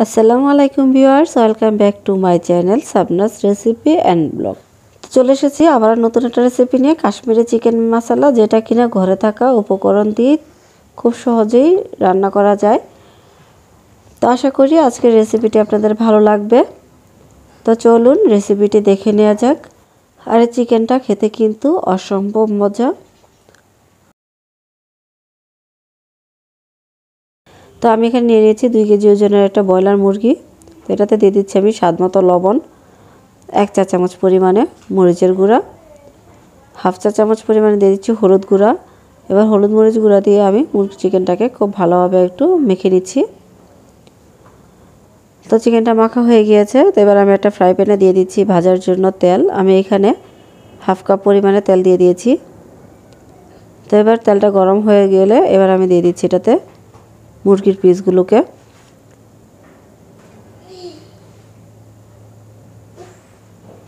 আসসালামু আলাইকুম viewers, welcome back to my channel Sabnas recipe and blog. চলে এসেছি আবার নতুন একটা রেসিপি নিয়ে, কাশ্মীরি চিকেন মশলা, যেটা কিনা ঘরে থাকা উপকরণ দিয়ে খুব সহজেই রান্না করা যায়। তো আশা করি আজকের রেসিপিটি আপনাদের ভালো লাগবে। তো চলুন রেসিপিটি দেখে নেওয়া যাক। আর চিকেনটা খেতে কিন্তু অসম্ভব মজা। তো আমি এখানে নিয়ে নিয়েছি দুই কেজি ওজনের একটা ব্রয়লার মুরগি। তো এটাতে দিয়ে দিচ্ছি আমি স্বাদ মতো লবণ, এক চা চামচ পরিমাণে মরিচের গুঁড়া, হাফ চা চামচ পরিমাণে দিয়ে দিচ্ছি হলুদ গুঁড়া। এবার হলুদ মরিচ গুঁড়া দিয়ে আমি মুরগি চিকেনটাকে খুব ভালোভাবে একটু মেখে নিচ্ছি। তো চিকেনটা মাখা হয়ে গিয়েছে, তো এবার আমি একটা ফ্রাই প্যানে দিয়ে দিচ্ছি ভাজার জন্য তেল। আমি এখানে হাফ কাপ পরিমাণে তেল দিয়ে দিয়েছি। তো এবার তেলটা গরম হয়ে গেলে এবার আমি দিয়ে দিচ্ছি এটাতে মুরগির পিসগুলোকে।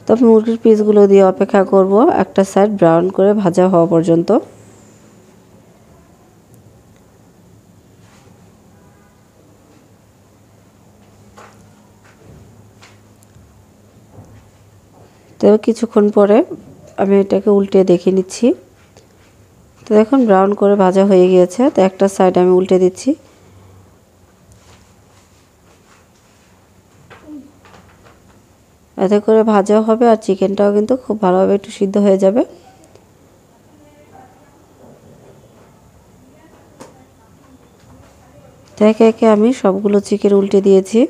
তবে মুরগির পিসগুলো দিয়ে অপেক্ষা করব। একটা সাইড ব্রাউন করে ভাজা হওয়া পর্যন্ত। তো কিছুক্ষণ পরে আমি এটাকে উল্টে দেখে নিচ্ছি। তো দেখুন ব্রাউন করে ভাজা হয়ে গিয়েছে। তো একটা সাইড আমি উল্টে দিচ্ছি। এতে করে ভাজাও হবে আর চিকেনটাও কিন্তু খুব ভালোভাবে একটু সিদ্ধ হয়ে যাবে। একে একে আমি সবগুলো চিকেন উল্টে দিয়েছি।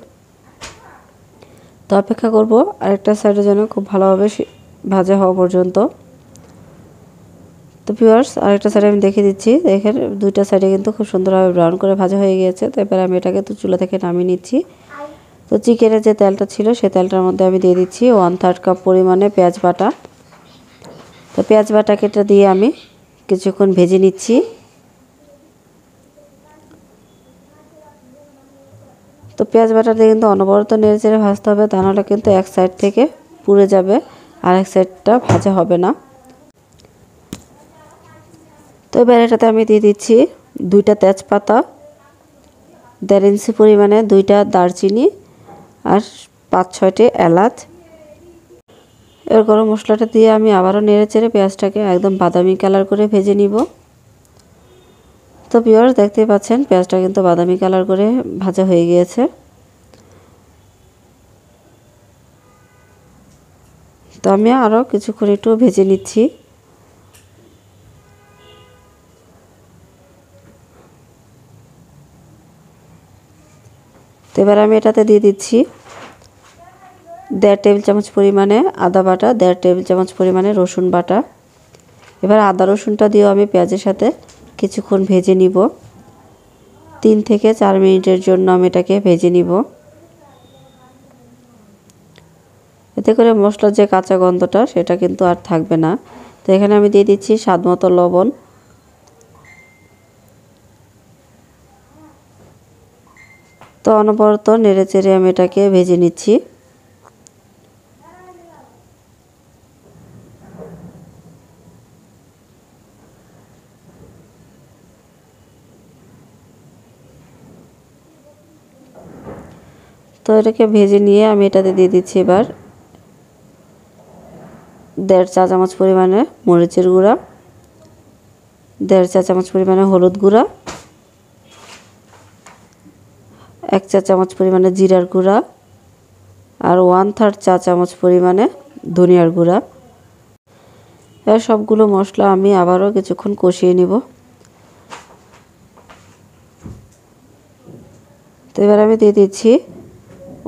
তো অপেক্ষা করব আরেকটা সাইডে যেন খুব ভালোভাবে ভাজা হওয়া পর্যন্ত। তো পিওয়ার্স আরেকটা সাইডে আমি দেখে দিচ্ছি। দেখেন, দুইটা সাইডে কিন্তু খুব সুন্দরভাবে ব্রাউন করে ভাজা হয়ে গিয়েছে। তো এবার আমি এটাকে তো চুলা থেকে নামিয়ে নিচ্ছি। তো চিকেনের যে তেলটা ছিল, সে তেলটার মধ্যে আমি দিয়ে দিচ্ছি ওয়ান থার্ড কাপ পরিমাণে পেঁয়াজ বাটা। তো পেঁয়াজ বাটাকেটা দিয়ে আমি কিছুক্ষণ ভেজে নিচ্ছি। তো পেঁয়াজ বাটা দিয়ে কিন্তু অনবরত নেড়ে চেড়ে ভাজতে হবে, তা নাহলে কিন্তু এক সাইড থেকে পুড়ে যাবে, আর এক সাইডটা ভাজা হবে না। তো এবার এটাতে আমি দিয়ে দিচ্ছি দুইটা তেজপাতা, দেড় ইঞ্চি পরিমাণে দুইটা দারচিনি আর পাঁচ ছয়টি এলাচ। এর গরম মশলাটা দিয়ে আমি আবারও নেড়ে চেড়ে পেঁয়াজটাকে একদম বাদামি কালার করে ভেজে নিব। তো পিওর দেখতে পাচ্ছেন, পেঁয়াজটা কিন্তু বাদামি কালার করে ভাজা হয়ে গিয়েছে। তো আমি আরও কিছুক্ষণ একটু ভেজে নিচ্ছি। তো এবার আমি এটাতে দিয়ে দিচ্ছি দেড় টেবিল চামচ পরিমাণে আদা বাটা, দেড় টেবিল চামচ পরিমাণে রসুন বাটা। এবার আদা রসুনটা দিয়েও আমি পেঁয়াজের সাথে কিছুক্ষণ ভেজে নিব। তিন থেকে চার মিনিটের জন্য আমি এটাকে ভেজে নিব। এতে করে মশলার যে কাঁচা গন্ধটা, সেটা কিন্তু আর থাকবে না। তো এখানে আমি দিয়ে দিচ্ছি স্বাদ মতো লবণ। তো অনবরত নেড়ে চেড়ে আমি এটাকে ভেজে নিচ্ছি। তো এটাকে ভেজে নিয়ে আমি এটাতে দিয়ে দিচ্ছি এবার দেড় চা চামচ পরিমাণে মরিচের গুঁড়া, দেড় চা চামচ পরিমাণে হলুদ গুঁড়া এক চা চামচ পরিমাণে জিরার গুঁড়া আর ওয়ান থার্ড চা চামচ পরিমাণে ধনিয়ার গুঁড়া। এবার সবগুলো মশলা আমি আবারও কিছুক্ষণ কষিয়ে নিব। তো এবার আমি দিয়ে দিচ্ছি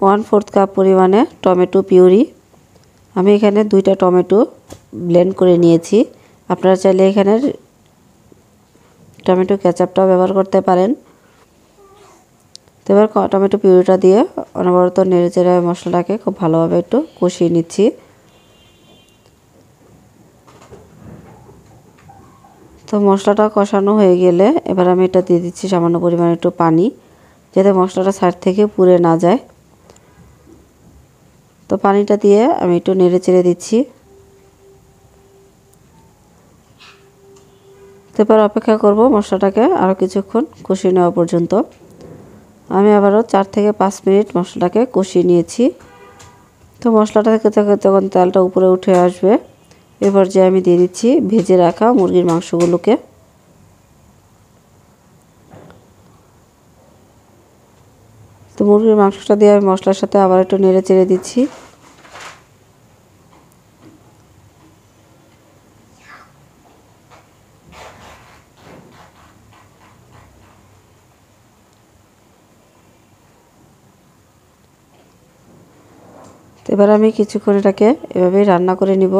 ওয়ান ফোর্থ কাপ পরিমাণে টমেটো পিউরি। আমি এখানে দুইটা টমেটো ব্লেন্ড করে নিয়েছি। আপনারা চাইলে এখানে টমেটো কেচাপটাও ব্যবহার করতে পারেন। তো এবার টমেটো পিউরিটা দিয়ে অনবরত নেড়ে চেড়ে মশলাটাকে খুব ভালোভাবে একটু কষিয়ে নিচ্ছি। তো মশলাটা কষানো হয়ে গেলে এবার আমি এটা দিয়ে দিচ্ছি সামান্য পরিমাণে একটু পানি, যাতে মশলাটা সাইড থেকে পুড়ে না যায়। তো পানিটা দিয়ে আমি একটু নেড়ে চেড়ে দিচ্ছি। তো এবার অপেক্ষা করব মশলাটাকে আরও কিছুক্ষণ কষিয়ে নেওয়া পর্যন্ত। আমি আবারও চার থেকে পাঁচ মিনিট মশলাটাকে কষিয়ে নিয়েছি। তো মশলাটা থেকে তখন তেলটা উপরে উঠে আসবে। এবার যে আমি দিয়ে দিচ্ছি ভেজে রাখা মুরগির মাংসগুলোকে। তো মুরগির মাংসটা দিয়ে আমি মশলার সাথে আবার একটু নেড়ে চেড়ে দিচ্ছি। এবার আমি কিছুক্ষণ এটাকে এভাবেই রান্না করে নিব।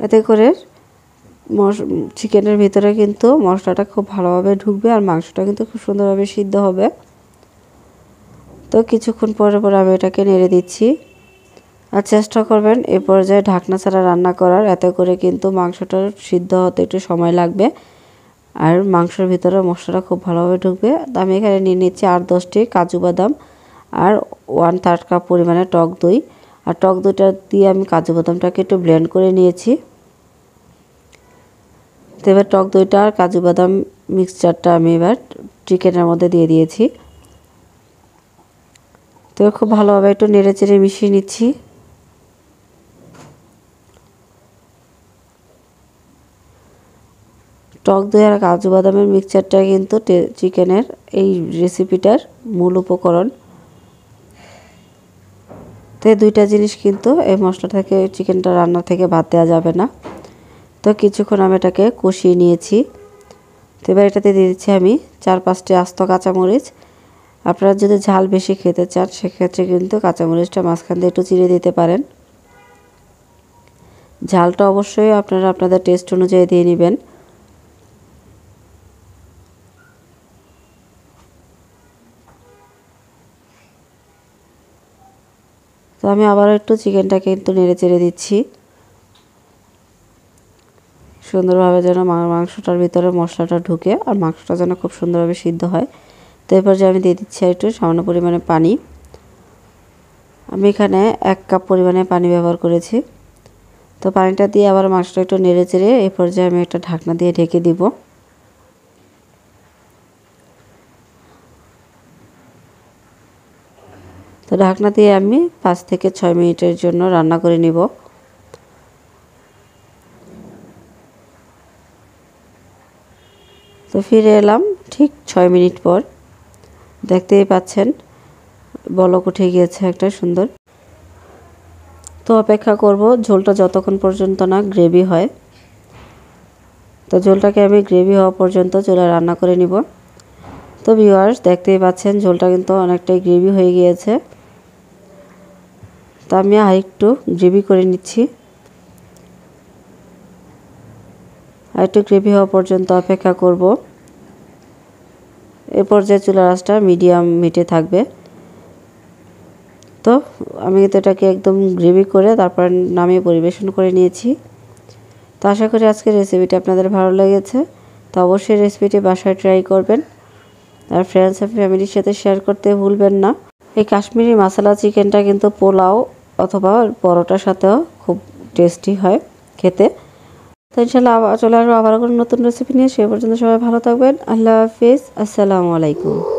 এতে করে মশ, চিকেনের ভিতরে কিন্তু মশলাটা খুব ভালোভাবে ঢুকবে আর মাংসটা কিন্তু খুব সুন্দরভাবে সিদ্ধ হবে। তো কিছুক্ষণ পরে পরে আমি এটাকে নেড়ে দিচ্ছি। আর চেষ্টা করবেন এ পর্যায়ে ঢাকনা ছাড়া রান্না করার, এতে করে কিন্তু মাংসটা সিদ্ধ হতে একটু সময় লাগবে আর মাংসের ভিতরে মশলাটা খুব ভালোভাবে ঢুকবে। তো আমি এখানে নিয়ে নিচ্ছি আট দশটি কাজু বাদাম। আর ওয়ান থার্ড কাপ পরিমাণে টক দই। আর টক দইটা দিয়ে আমি কাজু বাদামটাকে একটু ব্লেন্ড করে নিয়েছি। তো এবার টক দইটা আর কাজু বাদাম মিক্সচারটা আমি এবার চিকেনের মধ্যে দিয়ে দিয়েছি। তো খুব ভালোভাবে একটু নেড়ে চেড়ে মিশিয়ে নিচ্ছি। টক দই আর কাজু বাদামের মিক্সচারটা কিন্তু চিকেনের এই রেসিপিটার মূল উপকরণ। তো দুইটা জিনিস কিন্তু এই মশলা থেকে চিকেনটা রান্না থেকে বাদ দেওয়া যাবে না। তো কিছুক্ষণ আমি এটাকে কষিয়ে নিয়েছি। তো এবার এটাতে দিয়ে দিচ্ছি আমি চার পাঁচটি আস্ত কাঁচামরিচ। আপনারা যদি ঝাল বেশি খেতে চান, সেক্ষেত্রে কিন্তু কাঁচামরিচটা মাঝখান দিয়ে একটু চিড়ে দিতে পারেন। ঝালটা অবশ্যই আপনারা আপনাদের টেস্ট অনুযায়ী দিয়ে নেবেন। আমি আবারও একটু চিকেনটাকে একটু নেড়ে চেড়ে দিচ্ছি। সুন্দরভাবে যেন মাংসটার ভিতরে মশলাটা ঢুকে আর মাংসটা যেন খুব সুন্দরভাবে সিদ্ধ হয়। তো এরপর যে আমি দিয়ে দিচ্ছি একটু সামান্য পরিমাণে পানি। আমি এখানে এক কাপ পরিমাণে পানি ব্যবহার করেছি। তো পানিটা দিয়ে আবার মাংসটা একটু নেড়ে চেড়ে এরপর যে আমি একটা ঢাকনা দিয়ে ঢেকে দিব। তো ঢাকনা দিয়ে আমি পাঁচ থেকে ছয় মিনিটের জন্য রান্না করে নিব। তো ফিরে এলাম ঠিক ছয় মিনিট পর। দেখতেই পাচ্ছেন, বলক উঠে গিয়েছে একটা সুন্দর। তো অপেক্ষা করব ঝোলটা যতক্ষণ পর্যন্ত না গ্রেভি হয়। তো ঝোলটাকে আমি গ্রেভি হওয়া পর্যন্ত চুলা রান্না করে নিব। তো ভিউয়ার্স, দেখতেই পাচ্ছেন ঝোলটা কিন্তু অনেকটাই গ্রেভি হয়ে গিয়েছে। তো আমি আর একটু গ্রেভি করে নিচ্ছি। আর একটু গ্রেভি হওয়া পর্যন্ত অপেক্ষা করব। এ পর্যায়ে চুলা রাসটা মিডিয়াম মিটে থাকবে। তো আমি তো এটাকে একদম গ্রেভি করে তারপর নামিয়ে পরিবেশন করে নিয়েছি। তো আশা করি আজকের রেসিপিটি আপনাদের ভালো লেগেছে। তো অবশ্যই রেসিপিটি বাসায় ট্রাই করবেন। আর ফ্রেন্ডস আর ফ্যামিলির সাথে শেয়ার করতে ভুলবেন না। এই কাশ্মীরি মশলা চিকেনটা কিন্তু পোলাও অথবা পরোটার সাথেও খুব টেস্টি হয় খেতে। তো ইনশাল্লাহ আবার চলে আসব আবার কোনো নতুন রেসিপি নিয়ে। সে পর্যন্ত সবাই ভালো থাকবেন। আল্লাহ হাফিজ। আসসালামু আলাইকুম।